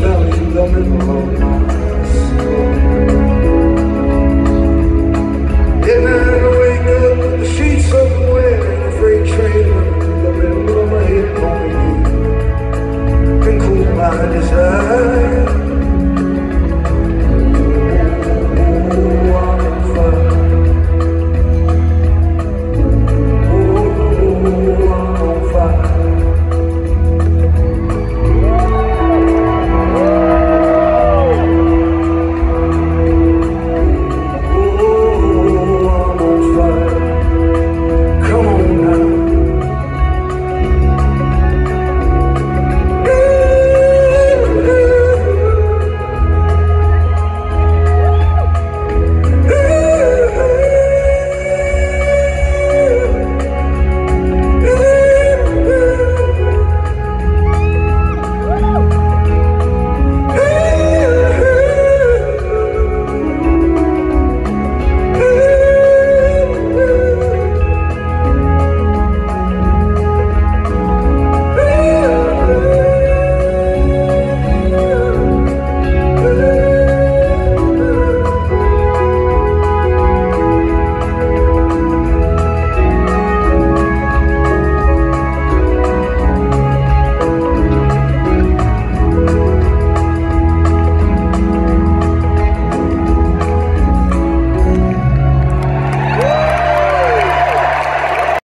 valley in the middle of